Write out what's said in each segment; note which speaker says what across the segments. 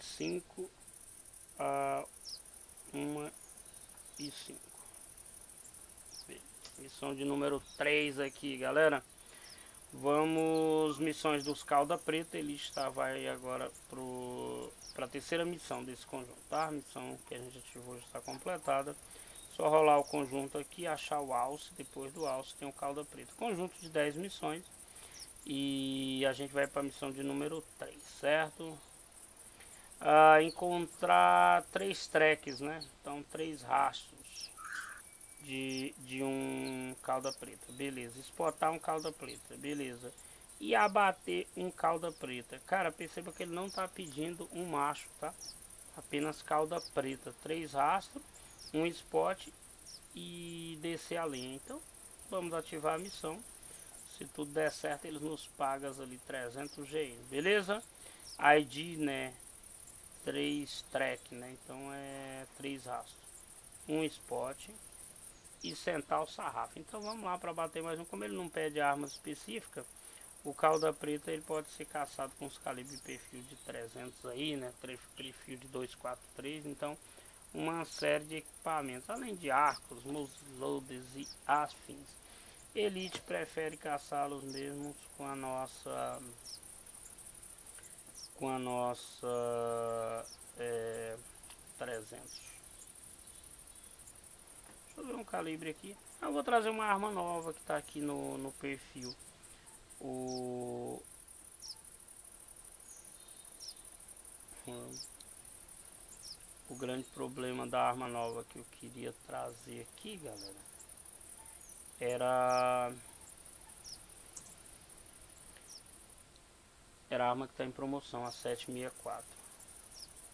Speaker 1: Cinco a uma e cinco. Missão de número 3 aqui, galera. Vamos, missões dos Calda Preta. Ele está, vai agora para a terceira missão desse conjunto, tá? A missão que a gente ativou já está completada. Só rolar o conjunto aqui, achar o alce. Depois do alce tem o Calda Preta. Conjunto de 10 missões. E a gente vai para a missão de número 3, certo? Ah, encontrar três tracks, né? Então, três rastros de, de um calda preta, beleza. Exportar um calda preta, beleza. E abater um calda preta. Cara, perceba que ele não está pedindo um macho, tá? Apenas calda preta. Três rastros, um spot e descer a linha. Então, vamos ativar a missão. Se tudo der certo, eles nos pagam ali 300 GM, beleza? ID, né? 3 track, né? Então é 3 rastros. Um spot e sentar o sarrafo. Então vamos lá para bater mais um. Como ele não pede arma específica, o calda preta ele pode ser caçado com os calibres perfil de 300 aí, né? Perfil de 243. Então uma série de equipamentos, além de arcos, muzzloaders e afins. Elite prefere caçá-los mesmos com a nossa com a nossa é, 300 Deixa eu ver um calibre aqui. Eu vou trazer uma arma nova que está aqui no, no perfil. O... O grande problema da arma nova que eu queria trazer aqui, galera, era... Era a arma que está em promoção, a 764.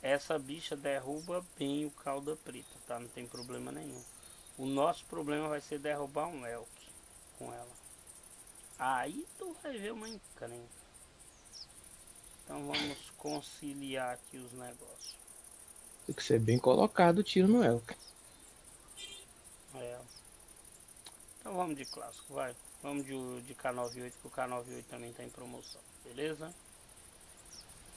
Speaker 1: Essa bicha derruba bem o calda preta, tá? Não tem problema nenhum. O nosso problema vai ser derrubar um elk com ela. Aí tu vai ver uma encrenca. Então vamos conciliar aqui os negócios.
Speaker 2: Tem que ser bem colocado o tiro no elk.
Speaker 1: É. Então vamos de clássico, vai. Vamos de, de K98, que o K98 também está em promoção, beleza?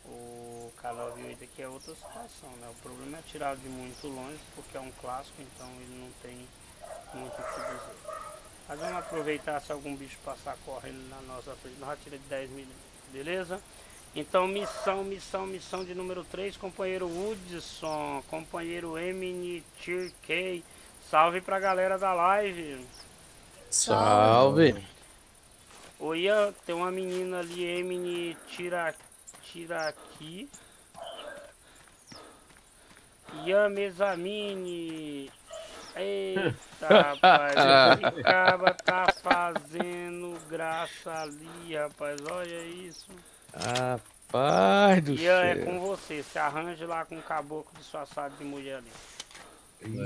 Speaker 1: O K98 aqui é outra situação, né? O problema é tirar de muito longe, porque é um clássico, então ele não tem muito o que dizer. Mas vamos aproveitar se algum bicho passar correndo na nossa frente, nós tira de 10 milímetros, beleza? Então missão, missão, missão de número 3, companheiro Woodson, companheiro Emini K. Salve pra galera da live.
Speaker 2: Salve.
Speaker 1: Oi, tem uma menina ali, Emini Tira tirar aqui. Yamezamine. Eita, rapaz. Esse cara tá fazendo graça ali, rapaz. Olha isso.
Speaker 2: Rapaz do
Speaker 1: Ian, é com você. Se arranje lá com o caboclo disfarçado de mulher ali.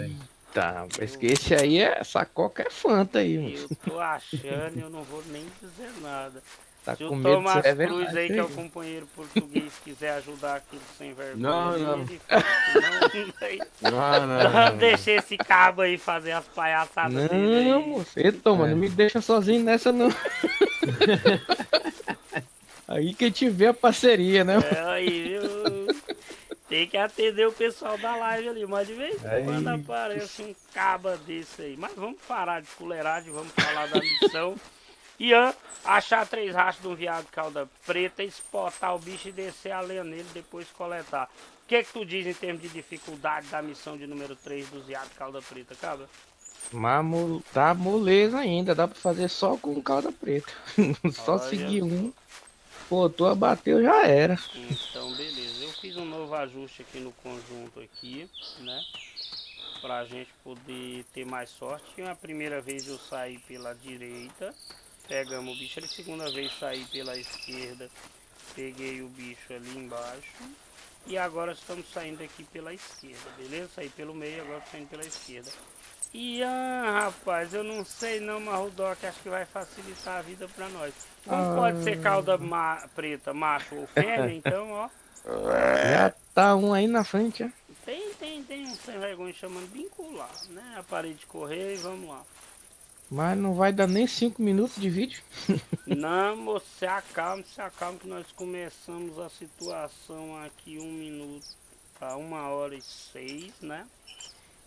Speaker 2: Eita, mas que esse aí é. Essa coca é fanta aí,
Speaker 1: Eu tô achando, eu não vou nem dizer nada.
Speaker 2: Tá
Speaker 1: Se
Speaker 2: com
Speaker 1: o
Speaker 2: de ser
Speaker 1: Cruz
Speaker 2: verdade,
Speaker 1: aí, que é o companheiro português, quiser ajudar aquilo sem vergonha,
Speaker 3: Não, não.
Speaker 1: ele faz. Não,
Speaker 3: Não, não,
Speaker 1: não,
Speaker 3: não.
Speaker 1: deixa esse cabo aí fazer as palhaçadas dele
Speaker 2: Não, você toma,
Speaker 3: É.
Speaker 2: não me deixa sozinho nessa não. aí que tiver a parceria, né?
Speaker 1: É, aí, viu? Tem que atender o pessoal da live ali, mas de vez em quando aparece um caba desse aí. Mas vamos parar de fuleiragem, vamos falar da missão. Ian, achar três rastros de um viado calda preta, exportar o bicho e descer a lenha nele, depois coletar. O que que tu diz em termos de dificuldade da missão de número 3 dos viados calda preta, caba?
Speaker 2: Mas tá moleza ainda, dá pra fazer só com calda preta. só
Speaker 1: Olha
Speaker 2: seguir um, botou, abateu, já era.
Speaker 1: Então, beleza. Eu fiz um novo ajuste aqui no conjunto aqui, né? Pra gente poder ter mais sorte. A primeira vez eu saí pela direita, pegamos o bicho. A segunda vez saí pela esquerda, peguei o bicho ali embaixo. E agora estamos saindo aqui pela esquerda, beleza? Saí pelo meio, agora saindo pela esquerda. Ah, rapaz, eu não sei não, mas o Doc acho que vai facilitar a vida pra nós. Como pode ser calda ma- preta, macho ou fêmea, então, ó.
Speaker 2: Já tá um aí na frente, ó.
Speaker 1: Tem tem, tem um sem vergonha chamando vincular, né? A parede de correr e vamos lá.
Speaker 2: Mas não vai dar nem 5 minutos de vídeo.
Speaker 1: não, moço, se acalme, se acalme que nós começamos a situação aqui um minuto para uma hora e seis, né?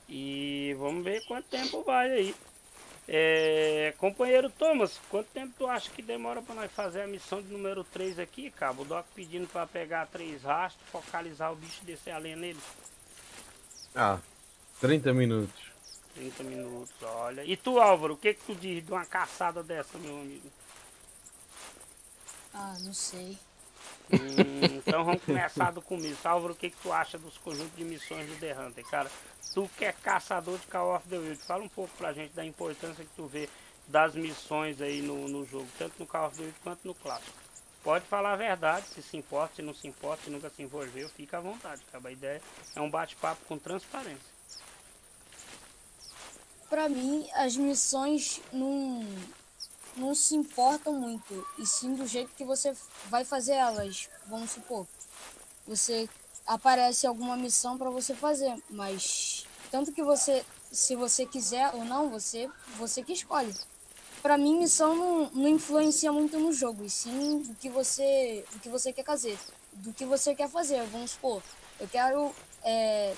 Speaker 1: E vamos ver quanto tempo vai aí. É, companheiro Thomas, quanto tempo tu acha que demora para nós fazer a missão de número 3 aqui, cabo? O Doc pedindo para pegar três rastros, focalizar o bicho e descer a lenha nele.
Speaker 3: Ah, 30 minutos.
Speaker 1: 30 minutos, olha. E tu, Álvaro, o que que tu diz de uma caçada dessa, meu amigo?
Speaker 4: Ah, não sei.
Speaker 1: Hum, então vamos começar do começo. Álvaro, o que que tu acha dos conjuntos de missões do The Hunter, cara? Tu que é caçador de Call of the Wild, fala um pouco pra gente da importância que tu vê das missões aí no, no jogo, tanto no Call of the Wild quanto no clássico. Pode falar a verdade, se se importa, se não se importa, se nunca se envolveu, fica à vontade, cara. A ideia é um bate-papo com transparência.
Speaker 4: Pra mim, as missões não, não se importam muito, e sim do jeito que você vai fazer elas. Vamos supor, você aparece alguma missão para você fazer, mas tanto que você, se você quiser ou não, você, você que escolhe. Para mim, missão não, não influencia muito no jogo, e sim do que você, do que você quer fazer, do que você quer fazer. Vamos supor, eu quero é,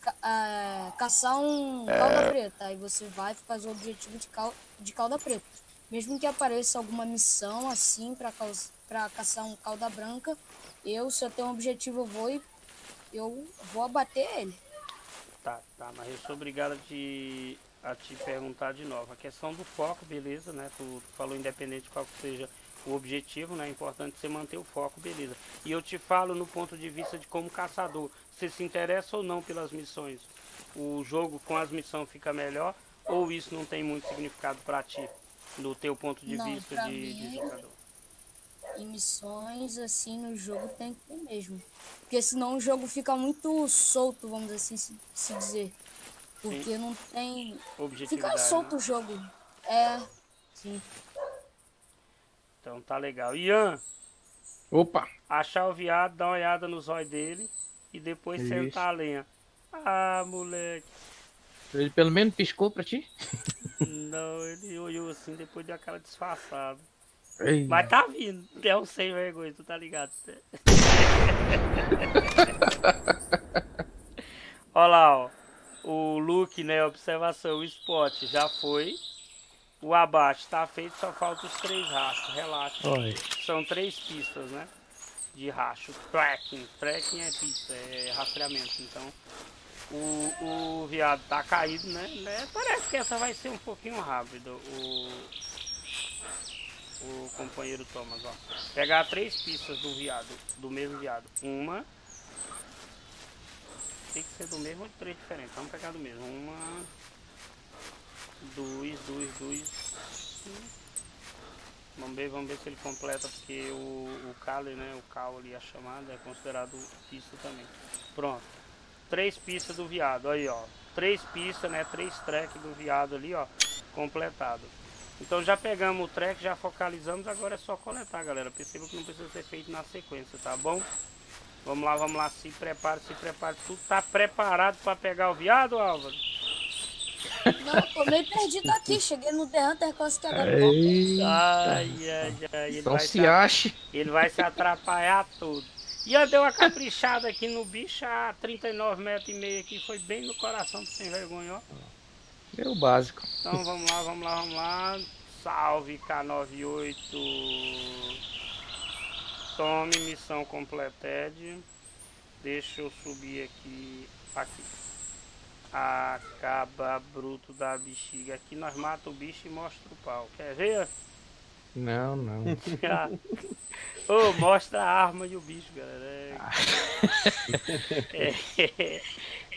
Speaker 4: ca, a, caçar um é... calda preta, aí você vai fazer o objetivo de, cal, de calda preta. Mesmo que apareça alguma missão assim para caçar um calda branca, eu, se eu tenho um objetivo, eu vou e eu vou abater ele.
Speaker 1: Tá, tá, mas eu sou obrigado a te, a te perguntar de novo. A questão do foco, beleza, né? Tu, tu falou independente de qual que seja o objetivo, né? É importante você manter o foco, beleza. E eu te falo no ponto de vista de como caçador, você se interessa ou não pelas missões? O jogo com as missões fica melhor ou isso não tem muito significado para ti, no teu ponto de
Speaker 4: não,
Speaker 1: vista de,
Speaker 4: mim,
Speaker 1: de jogador?
Speaker 4: Em missões, assim, no jogo tem que ter mesmo. Porque senão o jogo fica muito solto, vamos assim se, se dizer. Porque sim. não tem. Fica solto né? o jogo. É, sim.
Speaker 1: Então tá legal. Ian!
Speaker 2: Opa!
Speaker 1: Achar o viado, dar uma olhada nos olhos dele e depois Isso. sentar a lenha. Ah, moleque.
Speaker 2: Ele pelo menos piscou pra ti?
Speaker 1: Não, ele olhou assim, depois deu aquela disfarçada. Ei. Mas tá vindo, é um sem vergonha, tu tá ligado? Olha lá, ó. O look, né? Observação, o spot já foi. O abate tá feito, só falta os três rastros. Relaxa. Oi. São três pistas, né? De racho. Tracking. Tracking é pista, é rastreamento. Então, o, o viado tá caído, né? né? Parece que essa vai ser um pouquinho rápido. O, o companheiro Thomas, ó. Pegar três pistas do viado, do mesmo viado. Uma. Tem que ser do mesmo ou três diferentes. Vamos pegar do mesmo. Uma. Dois, dois, dois. Vamos ver, vamos ver se ele completa, porque o, o Kali, né? O Cal ali, a chamada, é considerado pista também. Pronto. Três pistas do viado, aí ó. Três pistas, né? Três tracks do viado ali, ó. Completado. Então já pegamos o track, já focalizamos, agora é só coletar, galera. Perceba que não precisa ser feito na sequência, tá bom? Vamos lá, vamos lá, se prepara, se prepara. Tu tá preparado para pegar o viado, Álvaro?
Speaker 4: Não, tô meio perdido aqui. Cheguei no The Hunter quase que agora.
Speaker 1: Ai, ai, ai. Ele
Speaker 2: então vai se ache.
Speaker 1: Ele vai se atrapalhar tudo. E eu dei uma caprichada aqui no bicho a 39 metros e meio aqui. Foi bem no coração do sem vergonha, ó.
Speaker 2: É o básico.
Speaker 1: Então vamos lá, vamos lá, vamos lá. Salve K98. Tome missão completed. Deixa eu subir aqui. Aqui. Acaba bruto da bexiga. Aqui nós mata o bicho e mostra o pau. Quer ver?
Speaker 2: Não, não.
Speaker 1: oh, mostra a arma e o bicho, galera. É... é,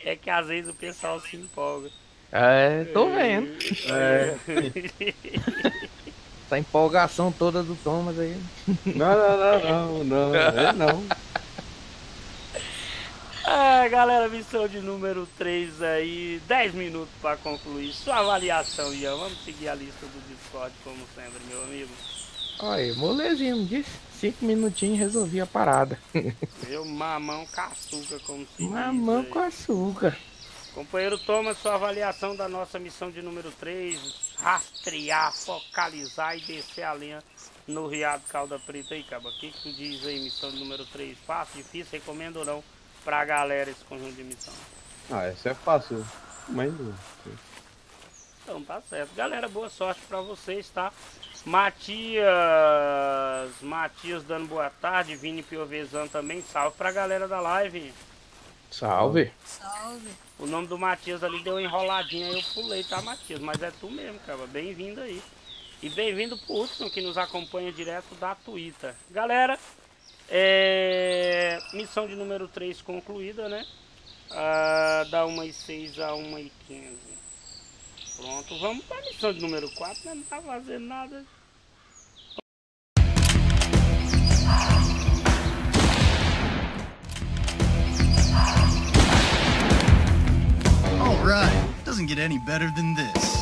Speaker 1: é que às vezes o pessoal se empolga.
Speaker 2: É, tô vendo. É. Essa empolgação toda do Thomas aí.
Speaker 3: Não, não, não, não, não, é não.
Speaker 1: É, galera, missão de número 3 aí, 10 minutos para concluir. Sua avaliação, Ian. Vamos seguir a lista do Discord como sempre, meu amigo.
Speaker 2: Olha, molezinho, disse. Cinco minutinhos resolvi a parada.
Speaker 1: Viu? Mamão com açúcar, como se
Speaker 2: Mamão com açúcar.
Speaker 1: Companheiro, toma sua avaliação da nossa missão de número 3. Rastrear, focalizar e descer a linha no Riado Calda Preta aí, caba. O que, que tu diz aí, missão de número 3? Fácil, difícil, recomendo ou não pra galera esse conjunto de missão?
Speaker 3: Ah, essa é fácil. Mas não.
Speaker 1: Então tá certo. Galera, boa sorte pra vocês, tá? Matias, Matias dando boa tarde, Vini Piovesan também, salve pra galera da live.
Speaker 2: Salve.
Speaker 4: Salve.
Speaker 1: O nome do Matias ali deu uma enroladinha, aí eu pulei, tá, Matias? Mas é tu mesmo, cara. Bem-vindo aí. E bem-vindo pro Hudson, que nos acompanha direto da Twitter. Galera, é... missão de número 3 concluída, né? Ah, da 1 e 6 a 1 e 15. Pronto, vamos pra missão de número 4, né? Não tá fazendo nada.
Speaker 5: All right, doesn't get any better than this.